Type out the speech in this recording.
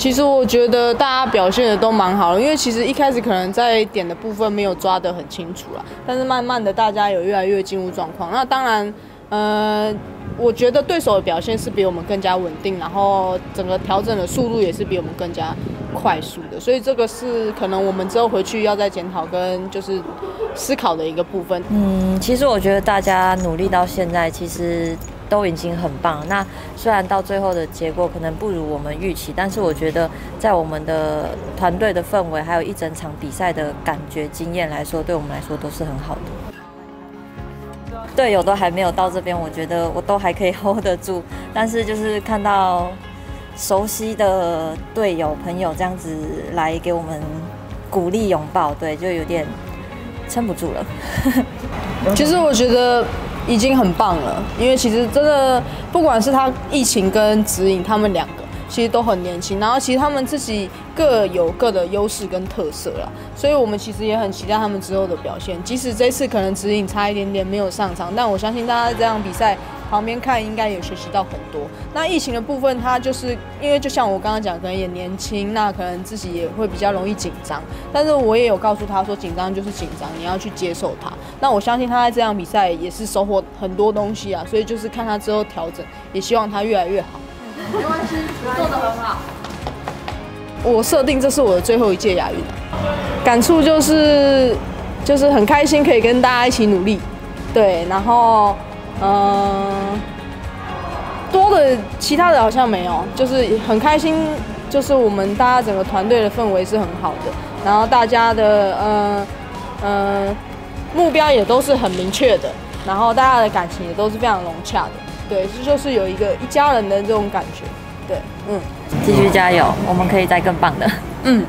其实我觉得大家表现的都蛮好的，因为其实一开始可能在点的部分没有抓得很清楚啦，但是慢慢的大家有越来越进入状况。那当然，呃，我觉得对手的表现是比我们更加稳定，然后整个调整的速度也是比我们更加快速的，所以这个是可能我们之后回去要再检讨跟就是思考的一个部分。嗯，其实我觉得大家努力到现在，其实。都已经很棒。那虽然到最后的结果可能不如我们预期，但是我觉得在我们的团队的氛围，还有一整场比赛的感觉经验来说，对我们来说都是很好的。队友都还没有到这边，我觉得我都还可以 hold 得住。但是就是看到熟悉的队友朋友这样子来给我们鼓励拥抱，对，就有点撑不住了。其实我觉得。已经很棒了，因为其实真的，不管是他疫情跟指引，他们两个其实都很年轻，然后其实他们自己各有各的优势跟特色啦，所以我们其实也很期待他们之后的表现。即使这次可能指引差一点点没有上场，但我相信大家这场比赛。旁边看应该也学习到很多。那疫情的部分，他就是因为就像我刚刚讲，可能也年轻，那可能自己也会比较容易紧张。但是我也有告诉他说，紧张就是紧张，你要去接受它。那我相信他在这场比赛也是收获很多东西啊，所以就是看他之后调整，也希望他越来越好。没关系，做的很好。我设定这是我的最后一届亚运，感触就是就是很开心可以跟大家一起努力，对，然后。嗯，多的其他的好像没有，就是很开心，就是我们大家整个团队的氛围是很好的，然后大家的呃呃目标也都是很明确的，然后大家的感情也都是非常融洽的，对，这就是有一个一家人的这种感觉，对，嗯，继续加油，我们可以再更棒的，嗯。